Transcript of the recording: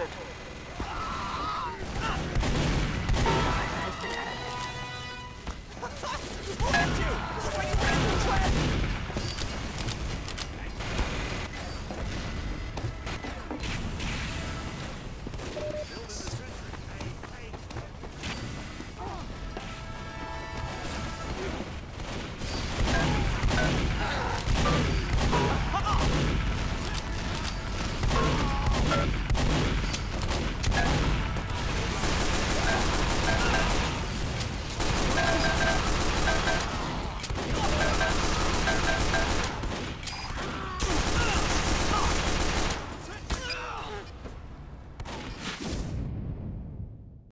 captured.